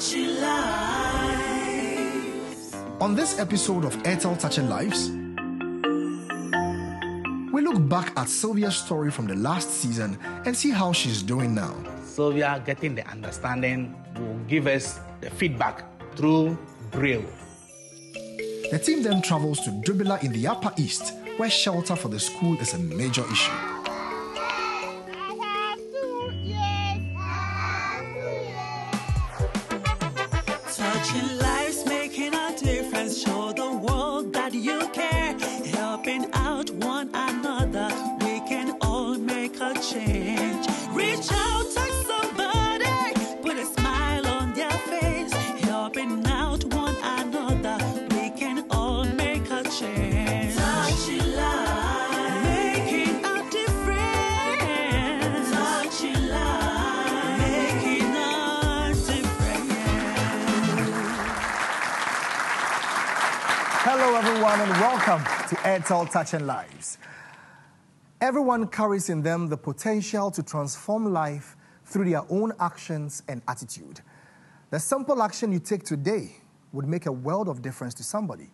Touching lives. On this episode of Airtel Touching Lives, we look back at Sylvia's story from the last season and see how she's doing now. Sylvia getting the understanding will give us the feedback through Braille. The team then travels to Dubila in the Upper East, where shelter for the school is a major issue. Everyone, and welcome to Airtel Touching Lives. Everyone carries in them the potential to transform life through their own actions and attitude. The simple action you take today would make a world of difference to somebody.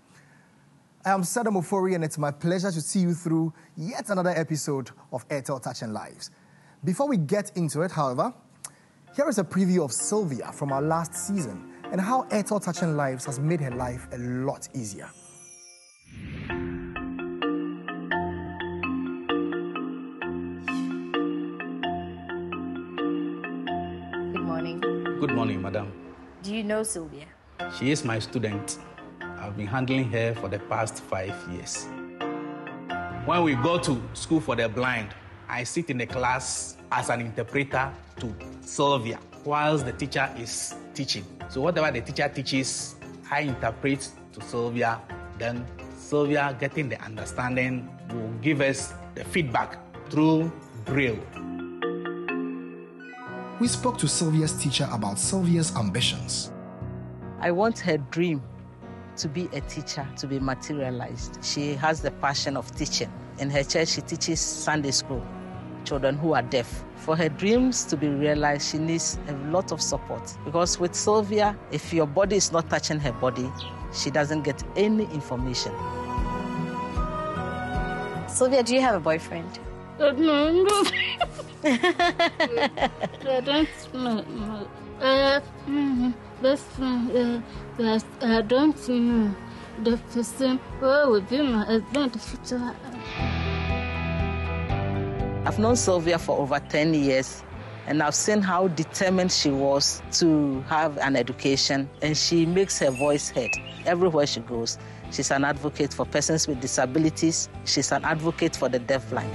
I am Sada Mofori, and it's my pleasure to see you through yet another episode of Airtel Touching Lives. Before we get into it, however, here is a preview of Sylvia from our last season and how Airtel Touching Lives has made her life a lot easier. Good morning, madam. Do you know Sylvia? She is my student. I've been handling her for the past five years. When we go to school for the blind, I sit in the class as an interpreter to Sylvia whilst the teacher is teaching. So whatever the teacher teaches, I interpret to Sylvia. Then Sylvia, getting the understanding, will give us the feedback through Braille. We spoke to Sylvia's teacher about Sylvia's ambitions. I want her dream to be a teacher to be materialized. She has the passion of teaching. In her church, she teaches Sunday school, children who are deaf. For her dreams to be realized, she needs a lot of support. Because with Sylvia, if your body is not touching her body, she doesn't get any information. Sylvia, do you have a boyfriend? I don't know. The person who will be my husband. I've known Sylvia for over 10 years, and I've seen how determined she was to have an education, and she makes her voice heard everywhere she goes. She's an advocate for persons with disabilities, she's an advocate for the deafblind.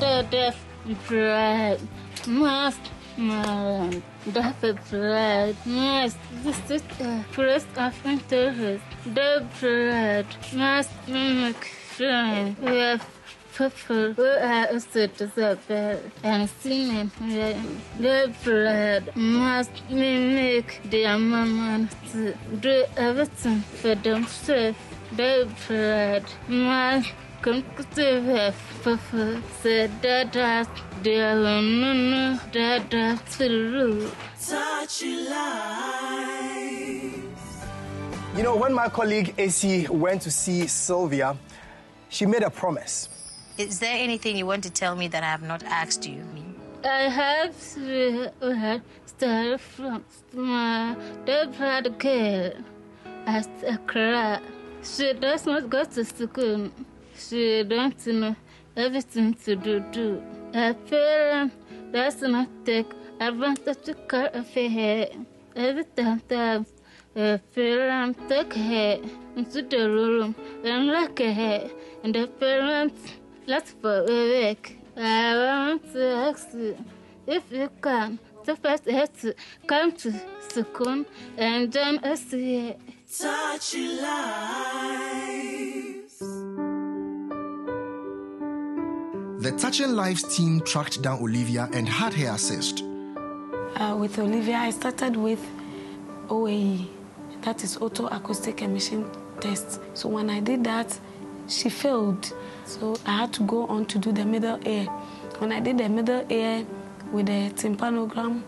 The deaf bride must. The bride must visit a place of interest. The bride must mimic with people who are also disabled and singing. The bride must mimic their mama to do everything for themselves. The bride must Comfortable papa said that that there will no no that that through. Touching lives. You know, when my colleague AC went to see Sylvia, she made a promise. Is there anything you want to tell me that I have not asked you? I have started from my dead girl as a cry. She does not go to school. She don't know everything to do. do. Her parent does not take advantage of care of her. Every time her parent take her into the room and lock her, and the parent let for a week. I want to ask you if you can to first have to come to school and join us here. Touching lives. The Touching Lives team tracked down Olivia and had her assist. Uh, with Olivia, I started with OAE, that is otoacoustic emission test. So when I did that, she failed. So I had to go on to do the middle ear. When I did the middle ear, with the tympanogram,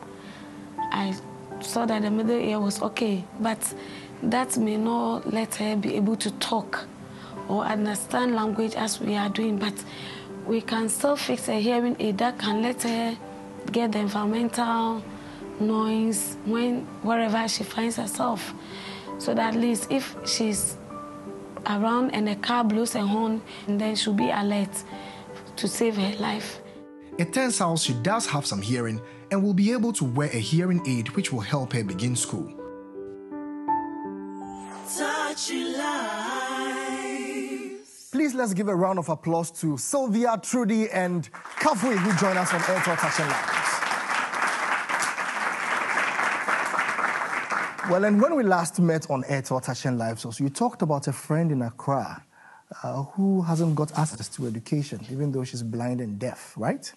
I saw that the middle ear was okay, but that may not let her be able to talk or understand language as we are doing, but we can still fix a hearing aid that can let her get the environmental noise when wherever she finds herself. So that at least if she's around and a car blows a horn, and then she'll be alert to save her life. It turns out she does have some hearing and will be able to wear a hearing aid which will help her begin school. Touching lives. Please let's give a round of applause to Sylvia, Trudy, and Kafui who join us on Airtel Touching Lives. Well, and when we last met on Airtel Touching Lives, also, you talked about a friend in Accra uh, who hasn't got access to education, even though she's blind and deaf, right?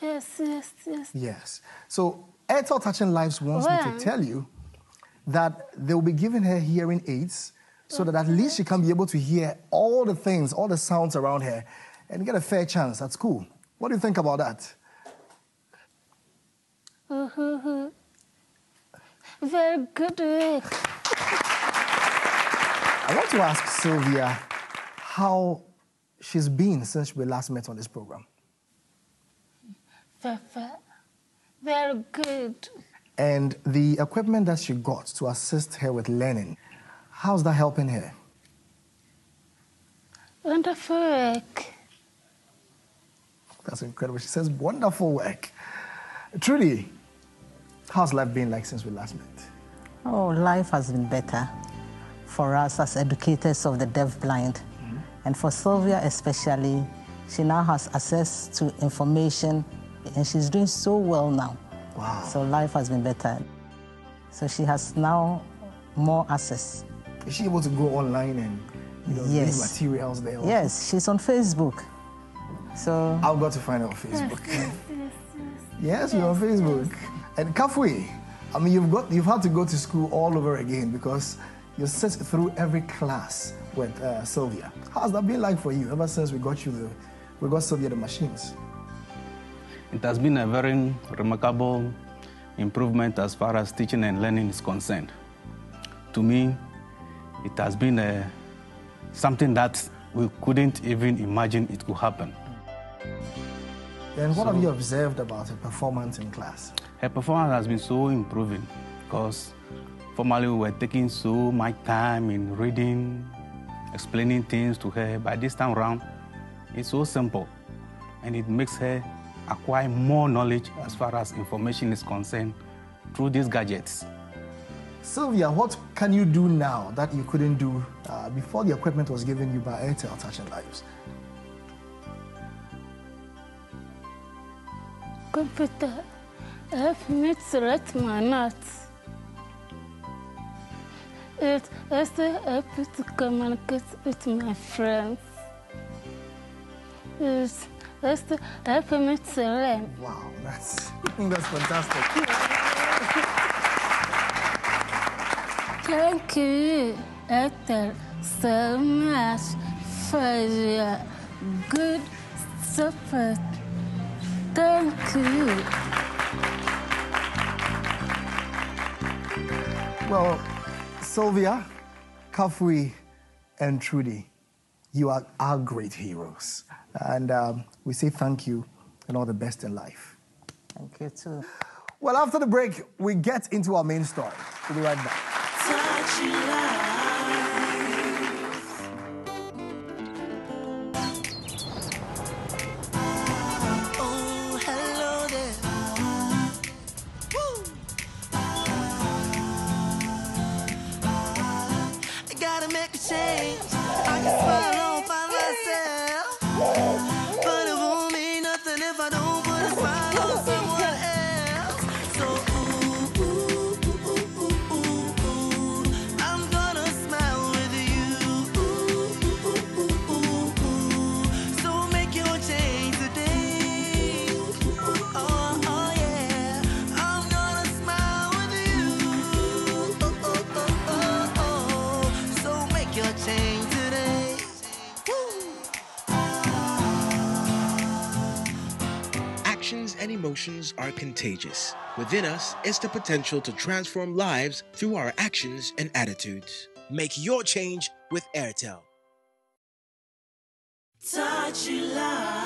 Yes, yes, yes. Yes. So Airtel Touching Lives wants me to tell you that they will be giving her hearing aids so that at least she can be able to hear all the things, all the sounds around her and get a fair chance at school. What do you think about that? Very good work. I want to ask Sylvia how she's been since we last met on this program. Very, very good. And the equipment that she got to assist her with learning, how's that helping her? Wonderful work. That's incredible. She says, wonderful work. Trudy, how's life been like since we last met? Oh, life has been better for us as educators of the deaf blind. Mm-hmm. And for Sylvia especially, she now has access to information and she's doing so well now. Wow. So life has been better. So she has now more access. Is she able to go online and you know, Yes. read materials there? also? Yes, she's on Facebook. So I've got to find her on Facebook. Yes, yes, yes, you're on Facebook. And Kafui, I mean, you've got you've had to go to school all over again because you sit through every class with uh, Sylvia. How's that been like for you ever since we got you the we got Sylvia the machines? It has been a very remarkable improvement as far as teaching and learning is concerned. To me, it has been a, something that we couldn't even imagine it could happen. Then what have you observed about her performance in class? Her performance has been so improving because formerly we were taking so much time in reading, explaining things to her. By this time around, it's so simple and it makes her acquire more knowledge as far as information is concerned through these gadgets. Sylvia, what can you do now that you couldn't do uh, before the equipment was given you by Airtel Touching Lives? Computer help me to write my notes. It also helps me to communicate with my friends. It also helps me to learn. Wow, that's that's fantastic. Thank you, Airtel, so much for your good support. Thank you. Well, Sylvia, Kafui, and Trudy, you are our great heroes. And um, we say thank you and all the best in life. thank you too. Well, after the break, we get into our main story. We'll be right back. Emotions are contagious. Within us is the potential to transform lives through our actions and attitudes. Make your change with Airtel. Touching lives.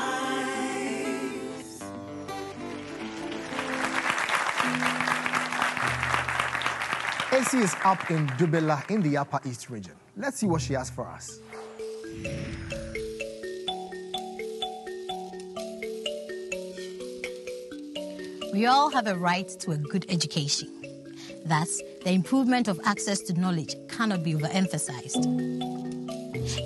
AC is up in Dubela in the Upper East region. Let's see what she has for us. We all have a right to a good education. Thus, the improvement of access to knowledge cannot be overemphasized.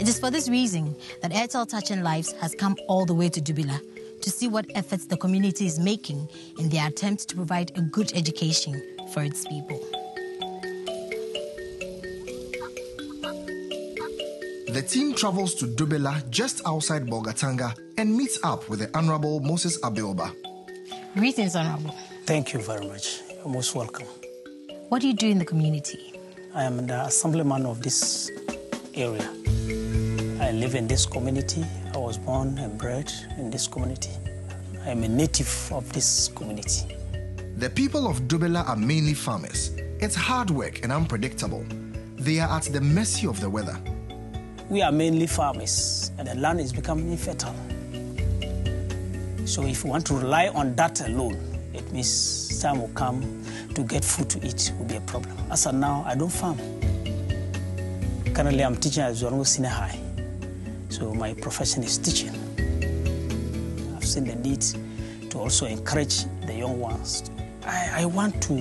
It is for this reason that Airtel Touching Lives has come all the way to Dubila to see what efforts the community is making in their attempt to provide a good education for its people. The team travels to Dubela just outside Bolgatanga and meets up with the Honorable Moses Abilba. Greetings, Honorable. Thank you very much. You're most welcome. What do you do in the community? I am the assemblyman of this area. I live in this community. I was born and bred in this community. I am a native of this community. The people of Dubela are mainly farmers. It's hard work and unpredictable. They are at the mercy of the weather. We are mainly farmers, and the land is becoming infertile. So if you want to rely on that alone, it means time will come to get food to eat will be a problem. As of now, I don't farm. Currently, I'm teaching at Zuarungu Senior High. So my profession is teaching. I've seen the need to also encourage the young ones. I, I want to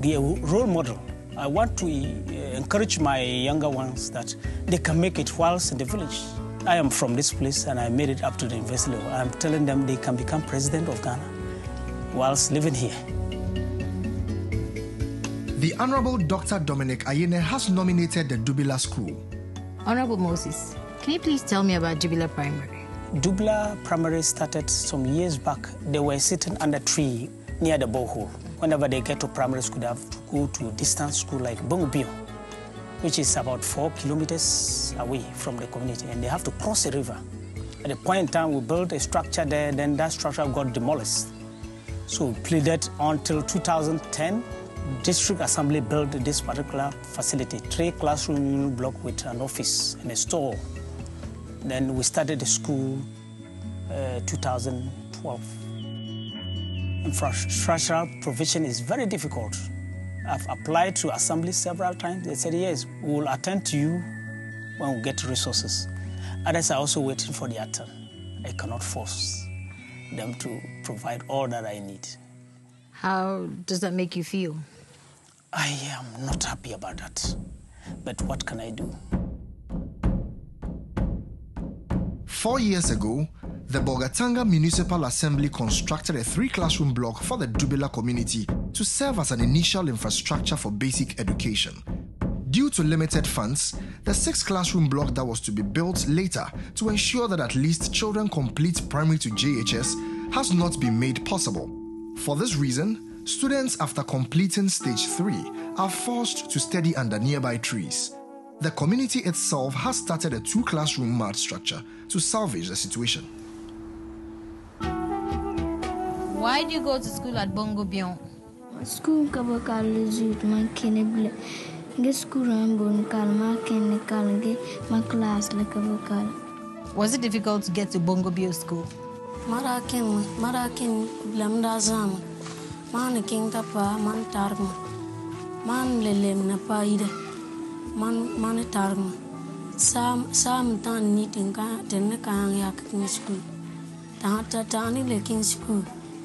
be a role model. I want to uh, encourage my younger ones that they can make it whilst in the village. I am from this place and I made it up to the university level. I'm telling them they can become president of Ghana whilst living here. The Honorable Dr. Dominic Ayine has nominated the Dubila School. Honorable Moses, can you please tell me about Dubila Primary? Dubla Primary started some years back. They were sitting under a tree near the borehole. Whenever they get to primary school, they have to go to a distance school like Bongobio, which is about four kilometers away from the community, and they have to cross a river. At a point in time, we built a structure there, then that structure got demolished. So we pleaded until 2010. District Assembly built this particular facility, three classroom unit block with an office and a store. Then we started the school uh, 2012. Infrastructural provision is very difficult. I've applied to Assembly several times. They said, yes, we will attend to you when we get resources. Others are also waiting for their turn. I cannot force them to provide all that I need. How does that make you feel? I am not happy about that. But what can I do? Four years ago, the Bolgatanga Municipal Assembly constructed a three classroom block for the Dubila community to serve as an initial infrastructure for basic education. Due to limited funds, the six classroom block that was to be built later to ensure that at least children complete primary to JHS has not been made possible. For this reason, students after completing stage 3 are forced to study under nearby trees. The community itself has started a two classroom mud structure to salvage the situation. Why do you go to school at Bongo Bion? School kaba kaluzut man kene ble. Ge school am bon kal ma kene kal ge ma class le kaba kal. Was it difficult to get to Bongo Bio school? Mara ken mara ken blam da zama. Man ken tapa man tarma. Man lelem na paide. Man man tarma. Sam sam tan ni tin ka ten ka ya kin school. Ta ta ta ni le kin school.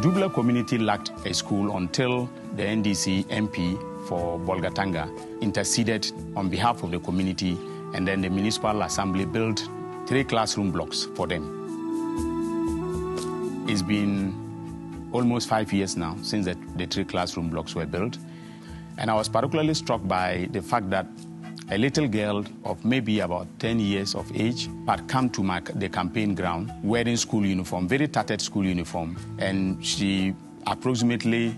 Dubla community lacked a school until the NDC MP for Bolgatanga interceded on behalf of the community, and then the municipal assembly built three classroom blocks for them. It's been almost five years now since the, the three classroom blocks were built. And I was particularly struck by the fact that a little girl of maybe about 10 years of age had come to my, the campaign ground wearing school uniform, very tattered school uniform, and she approximately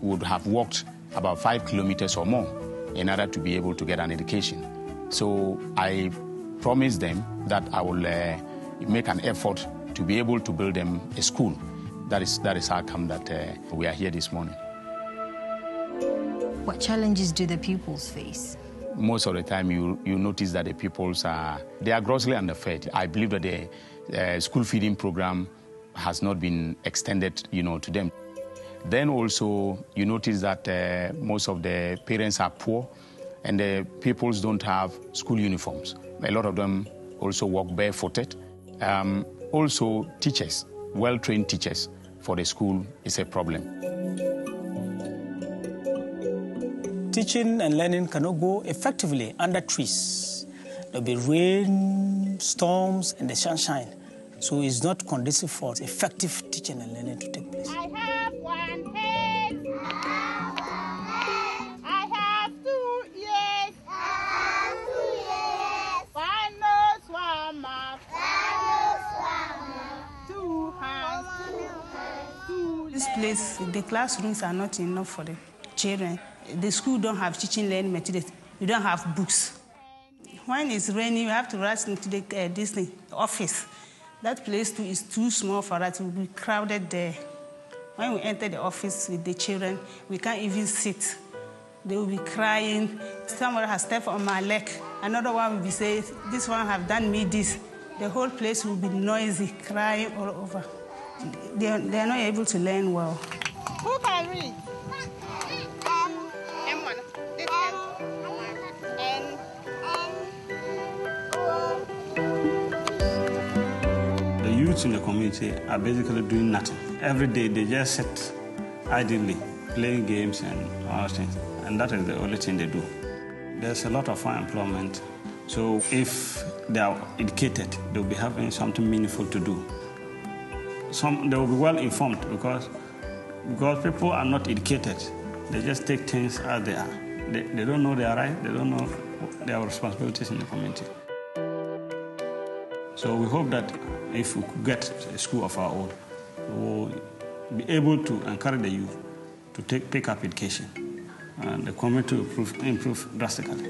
would have walked about five kilometers or more in order to be able to get an education. So I promised them that I will uh, make an effort to be able to build them a school. That is, that is how come that uh, we are here this morning. What challenges do the pupils face? Most of the time, you, you notice that the pupils are, they are grossly underfed. I believe that the uh, school feeding program has not been extended, you know, to them. Then also, you notice that uh, most of the parents are poor and the pupils don't have school uniforms. A lot of them also walk barefooted. Um, also, teachers, well trained teachers for the school is a problem. Teaching and learning cannot go effectively under trees. There'll be rain, storms, and the sunshine. So it's not conducive for effective teaching and learning to take place. I have one head. I have two ears. One nose, one mouth. Two hands. Two This place, the classrooms are not enough for the children. The school don't have teaching learning materials. We don't have books. When it's raining, we have to rush into the uh, this thing, office. That place too is too small for us. We'll be crowded there. When we enter the office with the children, we can't even sit. They will be crying. Somebody has stepped on my leg. Another one will be saying, this one have done me this. The whole place will be noisy, crying all over. They are, they are not able to learn well. Who can read? The youth in the community are basically doing nothing. Every day they just sit idly, playing games and all things. And that is the only thing they do. There's a lot of unemployment. So if they are educated, they'll be having something meaningful to do. Some, they will be well informed because, because people are not educated. They just take things as they are. They, they don't know their right, they don't know their responsibilities in the community. So we hope that if we could get a school of our own, we will be able to encourage the youth to take, pick up education and the community will improve, improve drastically.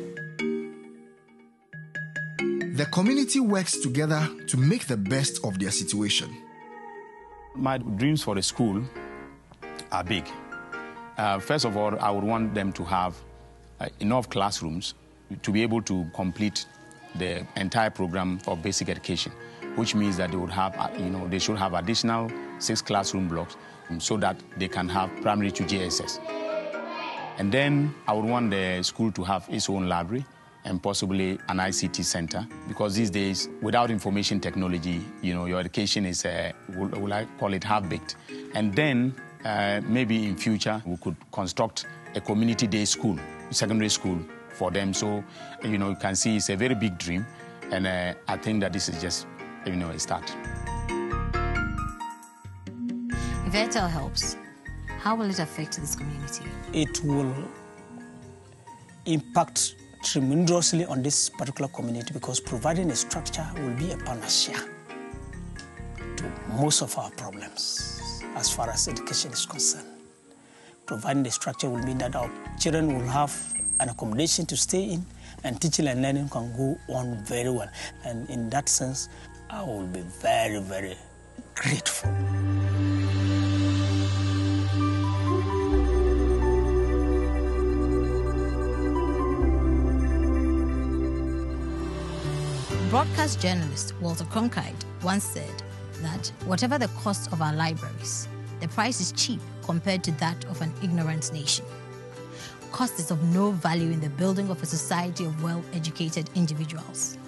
The community works together to make the best of their situation. My dreams for the school are big. Uh, first of all, I would want them to have uh, enough classrooms to be able to complete the entire program of basic education, which means that they would have, uh, you know, they should have additional six classroom blocks um, so that they can have primary to JSS. And then I would want the school to have its own library and possibly an ICT center because these days, without information technology, you know, your education is, uh, will I call it half-baked. And then uh, maybe in future we could construct a community day school, secondary school for them. So, you know, you can see it's a very big dream, and uh, I think that this is just, you know, a start. If Airtel helps, how will it affect this community? It will impact tremendously on this particular community because providing a structure will be a panacea to most of our problems as far as education is concerned. Providing the structure will mean that our children will have an accommodation to stay in and teaching and learning can go on very well. And in that sense, I will be very, very grateful. Broadcast journalist Walter Cronkite once said that whatever the cost of our libraries, the price is cheap compared to that of an ignorant nation. Cost is of no value in the building of a society of well educated individuals.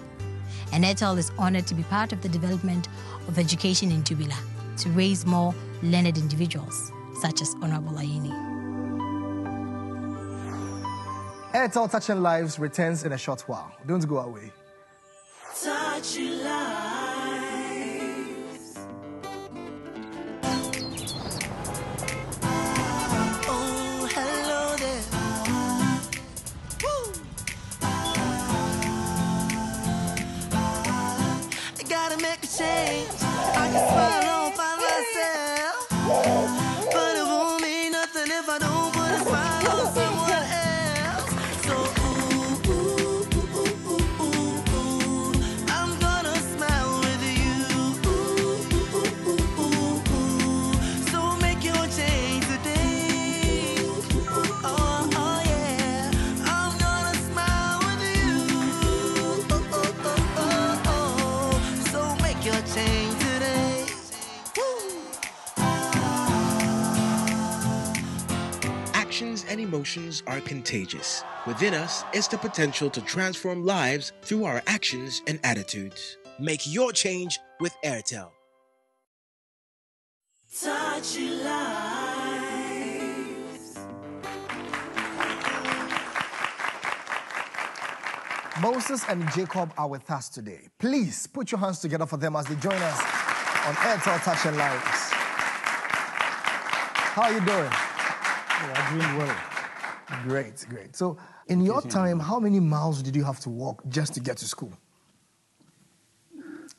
And Airtel is honored to be part of the development of education in Tubila to raise more learned individuals, such as Honorable Ayine. Airtel Touching Lives returns in a short while. Don't go away. Touching lives. Emotions are contagious. Within us is the potential to transform lives through our actions and attitudes. Make your change with Airtel. Touching lives. Moses and Jacob are with us today. Please put your hands together for them as they join us on Airtel Touching Lives. How are you doing? We are doing well. Great, great. So, in your time, how many miles did you have to walk just to get to school?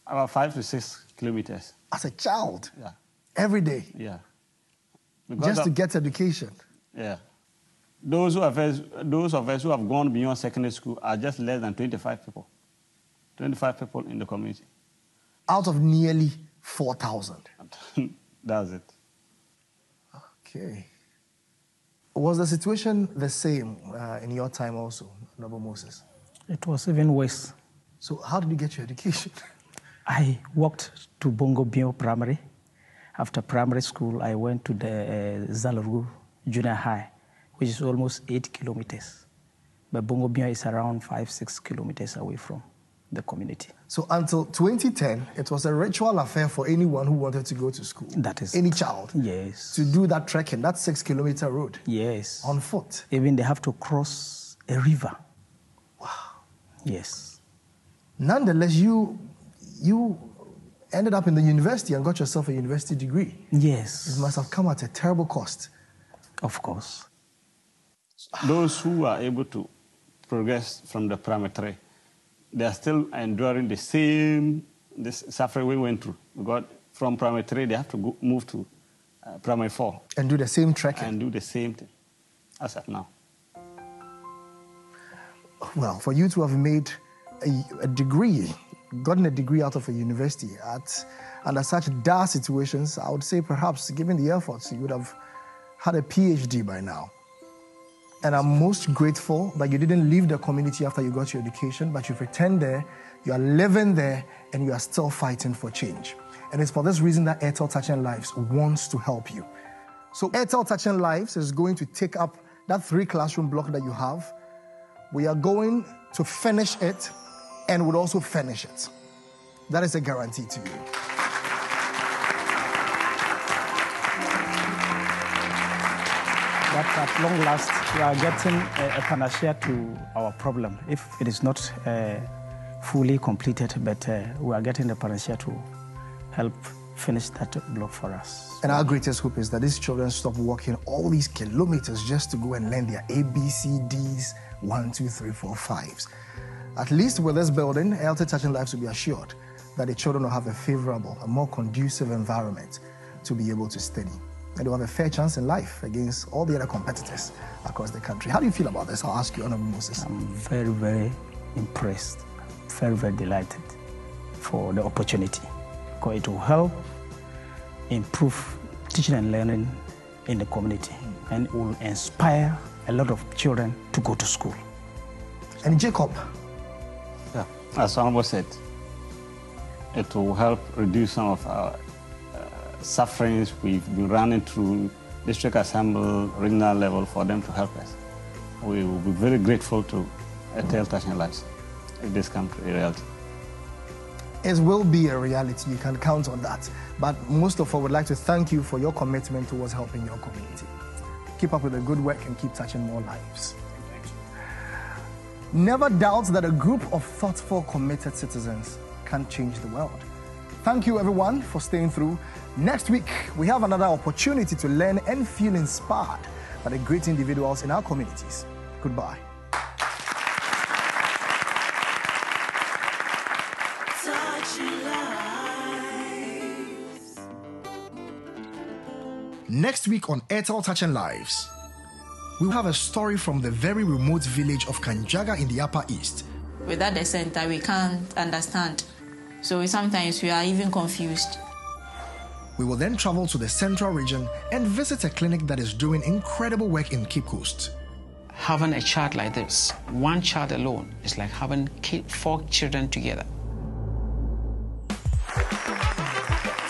About five to six kilometers. As a child? Yeah. Every day? Yeah. just to get education? Yeah. Those who have those of us who have gone beyond secondary school are just less than 25 people. 25 people in the community. Out of nearly 4,000. That's it. Okay. Was the situation the same uh, in your time also, Noble Moses? It was even worse. So, how did you get your education? I walked to Bongo Bio Primary. After primary school, I went to the uh, Zalaru Junior High, which is almost eight kilometers. But Bongo Bio is around five, six kilometers away from the community. So, until 2010, it was a ritual affair for anyone who wanted to go to school. That is Any child. Yes. To do that trekking, that six kilometer road. Yes. On foot. Even they have to cross a river. Wow. Yes. Nonetheless, you, you ended up in the university and got yourself a university degree. Yes. It must have come at a terrible cost. Of course. Those who are able to progress from the primary three, they are still enduring the same this suffering we went through. Because from primary three, they have to go, move to uh, primary four. And do the same trekking. And do the same thing as at now. Well, for you to have made a, a degree, gotten a degree out of a university at under such dire situations, I would say perhaps, given the efforts, you would have had a PhD by now. And I'm most grateful that you didn't leave the community after you got your education, but you've returned there, you are living there, and you are still fighting for change. And it's for this reason that Airtel Touching Lives wants to help you. So Airtel Touching Lives is going to take up that three classroom block that you have. We are going to finish it and would also finish it. That is a guarantee to you. But at long last, we are getting a, a panacea to our problem. If it is not uh, fully completed, but uh, we are getting the panacea to help finish that block for us. And our greatest hope is that these children stop walking all these kilometers just to go and learn their ABCDs, one, two, three, four, fives. At least with this building, Airtel Touching Lives will be assured that the children will have a favorable, a more conducive environment to be able to study. And they'll have a fair chance in life against all the other competitors across the country. How do you feel about this? I'll ask you, Honorable Moses. I'm very, very impressed, very, very delighted for the opportunity because it will help improve teaching and learning in the community and will inspire a lot of children to go to school. And Jacob, Yeah. As Honorable said, it will help reduce some of our sufferings we've been running through district assembly, regional level for them to help us. We will be very grateful to Airtel Touching Lives if this comes to a reality. it will be a reality. You can count on that. But most of all, would like to thank you for your commitment towards helping your community. Keep up with the good work and keep touching more lives. Never doubt that a group of thoughtful, committed citizens can change the world. Thank you, everyone, for staying through. Next week, we have another opportunity to learn and feel inspired by the great individuals in our communities. Goodbye. Next week on Airtel Touching Lives, we'll have a story from the very remote village of Kanjaga in the Upper East. Without the center, we can't understand. So sometimes we are even confused. We will then travel to the central region and visit a clinic that is doing incredible work in Cape Coast. Having a child like this, one child alone, is like having four children together.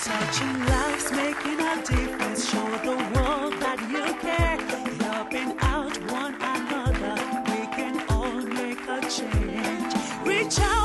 Touching lives, making a difference, the world that you care. Helping out one another, we can all make a change. Reach out.